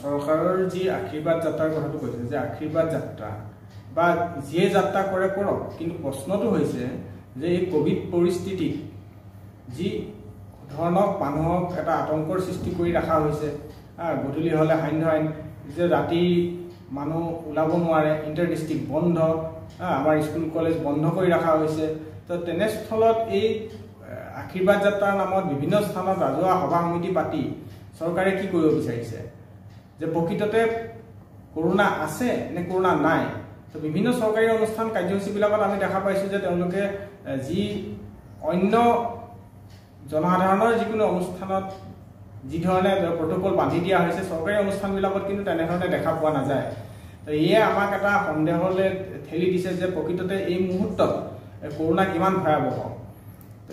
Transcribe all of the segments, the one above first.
চৰকাৰৰ যি আশীৰ্বাদ যাত্ৰাৰ কথাটো কৈছে যে আশীৰ্বাদ যাত্ৰা বা যিয়ে যাত্ৰা কৰে কৰক কিন্তু প্ৰশ্নটো হৈছে যে এই কভিড পৰিস্থিতিত যি ধৰণক মানুহক এটা আতংকৰ সৃষ্টি কৰি ৰখা হৈছে গধূলি হ'লে সান্ধ্য আইন যে ৰাতি মানুহ ওলাব নোৱাৰে ইণ্টাৰ ডিষ্ট্ৰিক্ট বন্ধ আমাৰ স্কুল কলেজ বন্ধ কৰি ৰখা হৈছে তো তেনেস্থলত এই আশীৰ্বাদ যাত্ৰাৰ নামত বিভিন্ন স্থানত ৰাজহুৱা সভা সমিতি পাতি চৰকাৰে কি কৰিব বিচাৰিছে? যে প্ৰকৃততে কৰোণা আছে নে কৰোণা নাই? তো বিভিন্ন চৰকাৰী অনুষ্ঠান কাৰ্যসূচীবিলাকত আমি দেখা পাইছোঁ যে তেওঁলোকে যি অন্য জনসাধাৰণৰ যিকোনো অনুষ্ঠানত যিধৰণে প্ৰট'কল বান্ধি দিয়া হৈছে চৰকাৰী অনুষ্ঠানবিলাকত কিন্তু তেনেধৰণে দেখা পোৱা নাযায়। তো ইয়ে আমাক এটা সন্দেহলৈ ঠেলি দিছে যে প্ৰকৃততে এই মুহূৰ্তত কৰোণা কিমান ভয়াৱহ।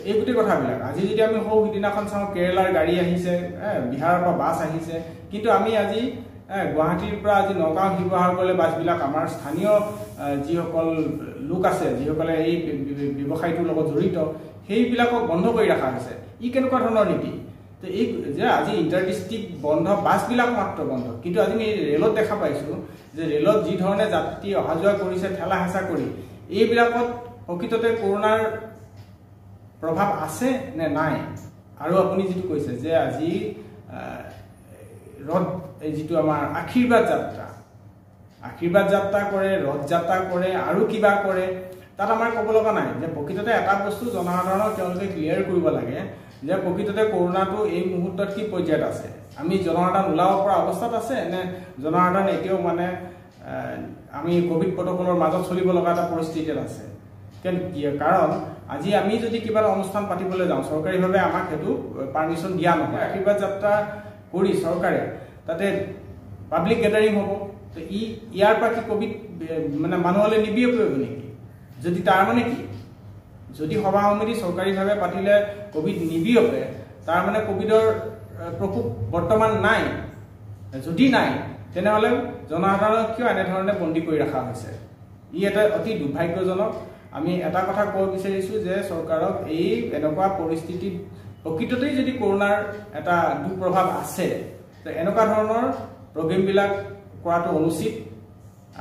এই গোটেই কথাবিলাক। আজি যদি আমি সৌ সিদিনাখন চাওঁ কেৰেলাৰ গাড়ী আহিছে বিহাৰৰ পৰা বাছ আহিছে কিন্তু আমি আজি গুৱাহাটীৰ পৰা আজি নগাঁও শিৱসাগৰলৈ বাছবিলাক আমাৰ স্থানীয় যিসকল লোক আছে যিসকলে এই ব্যৱসায়টোৰ লগত জড়িত সেইবিলাকক বন্ধ কৰি ৰখা হৈছে। ই কেনেকুৱা ধৰণৰ নীতি? তো এই যে আজি ইণ্টাৰ ডিষ্ট্ৰিক্ট বন্ধ বাছবিলাক মাত্ৰ বন্ধ। কিন্তু আজি আমি ৰেলত দেখা পাইছোঁ যে ৰেলত যি ধৰণে যাত্ৰী অহা যোৱা কৰিছে ঠেলা হেঁচা কৰি এইবিলাকত প্ৰকৃততে কৰোণাৰ প্ৰভাৱ আছে নে নাই? আৰু আপুনি যিটো কৈছে যে আজি ৰথ যিটো আমাৰ আশীৰ্বাদ যাত্ৰা আশীৰ্বাদ যাত্ৰা কৰে ৰথ যাত্ৰা কৰে আৰু কিবা কৰে তাত আমাৰ ক'ব লগা নাই যে প্ৰকৃততে এটা বস্তু জনসাধাৰণক তেওঁলোকে ক্লিয়াৰ কৰিব লাগে যে প্ৰকৃততে কৰোণাটো এই মুহূৰ্তত কি পৰ্যায়ত আছে? আমি জনসাধাৰণ ওলাব পৰা অৱস্থাত আছে নে জনসাধাৰণ এতিয়াও মানে আমি কভিড প্ৰট'কলৰ মাজত চলিব লগা এটা পৰিস্থিতিত আছে? কাৰণ আজি আমি যদি কিবা এটা অনুষ্ঠান পাতিবলৈ যাওঁ চৰকাৰীভাৱে আমাক সেইটো পাৰ্মিশ্যন দিয়া নহয়। আশীৰ্বাদ যাত্ৰা কৰি চৰকাৰে তাতে পাব্লিক গেডাৰিং হ'ব। তো ই ইয়াৰ পৰা কি কভিড মানে মানুহলৈ নিবিয়পিব নেকি যদি তাৰ মানে কি? যদি সভা সমিতি চৰকাৰীভাৱে পাতিলে কভিড নিবিয়পে তাৰমানে কভিডৰ প্ৰকোপ বৰ্তমান নাই। যদি নাই তেনেহ'লে জনসাধাৰণক কিয় এনেধৰণে বন্দী কৰি ৰখা হৈছে? ই এটা অতি দুৰ্ভাগ্যজনক আমি এটা কথা ক'ব বিচাৰিছোঁ যে চৰকাৰক এই এনেকুৱা পৰিস্থিতিত প্ৰকৃততেই যদি কৰোণাৰ এটা দুপ্ৰভাৱ আছে এনেকুৱা ধৰণৰ প্ৰগ্ৰেমবিলাক কৰাটো অনুচিত।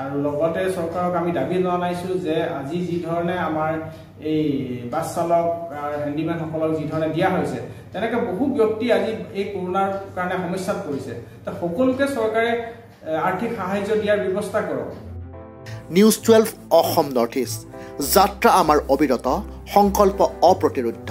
আৰু লগতে চৰকাৰক আমি দাবী জনাইছোঁ যে আজি যি ধৰণে আমাৰ এই বাছ চালক হেণ্ডিমেনসকলক যি ধৰণে দিয়া হৈছে তেনেকৈ বহু ব্যক্তি আজি এই কৰোণাৰ কাৰণে সমস্যাত পৰিছে। তো সকলোকে চৰকাৰে আৰ্থিক সাহাৰ্য দিয়াৰ ব্যৱস্থা কৰক। News twelve Assam north east. যাত্ৰা আমাৰ অবিৰত সংকল্প অপ্ৰতিৰোধ।